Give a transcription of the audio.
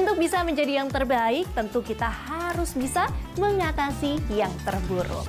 Untuk bisa menjadi yang terbaik, tentu kita harus bisa mengatasi yang terburuk.